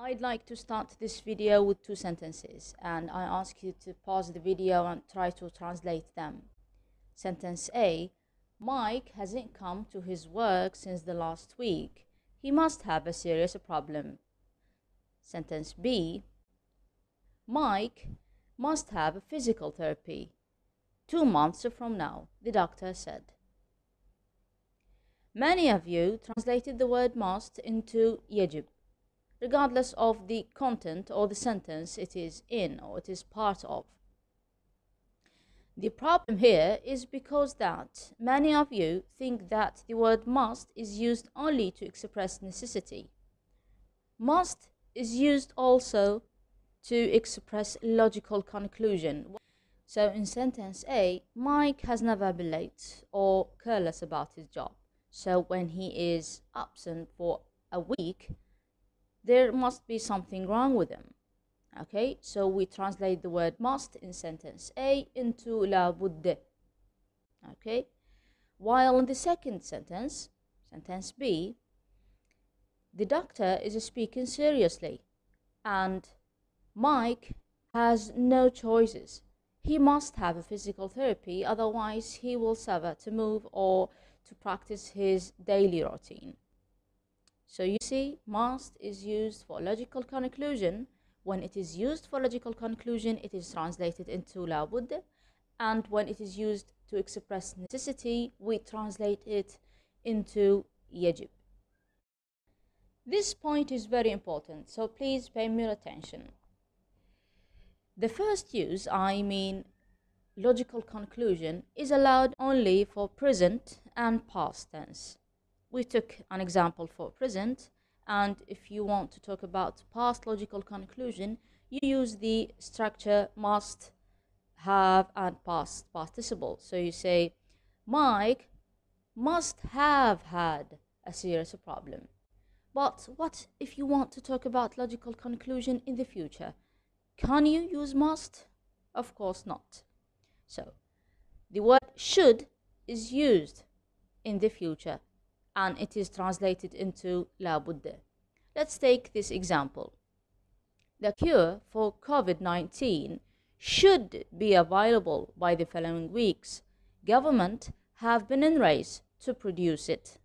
I'd like to start this video with two sentences and I ask you to pause the video and try to translate them. Sentence A Mike hasn't come to his work since the last week. He must have a serious problem. Sentence B Mike must have physical therapy. Two months from now, the doctor said. Many of you translated the word must into yajib, regardless of the content or the sentence it is in or it is part of. The problem here is because that many of you think that the word must is used only to express necessity. Must is used also to express logical conclusion. So in sentence A, Mike has never been late or careless about his job. So when he is absent for a week, there must be something wrong with him. Okay, so we translate the word must in sentence A into la budde. Okay, while in the second sentence, sentence B, the doctor is speaking seriously and Mike has no choices. He must have a physical therapy, otherwise, he will suffer to move or to practice his daily routine. So you see, must is used for logical conclusion. When it is used for logical conclusion, it is translated into la budda. And when it is used to express necessity, we translate it into yajib. This point is very important, so please pay more attention. The first use, I mean logical conclusion, is allowed only for present and past tense. We took an example for present, and if you want to talk about past logical conclusion, you use the structure must, have, and past participle. So you say, Mike must have had a serious problem. But what if you want to talk about logical conclusion in the future? Can you use must? Of course not. So, the word should is used in the future and it is translated into la budde. Let's take this example. The cure for COVID-19 should be available by the following weeks. Government have been in race to produce it.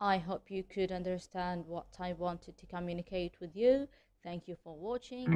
I hope you could understand what I wanted to communicate with you. Thank you for watching.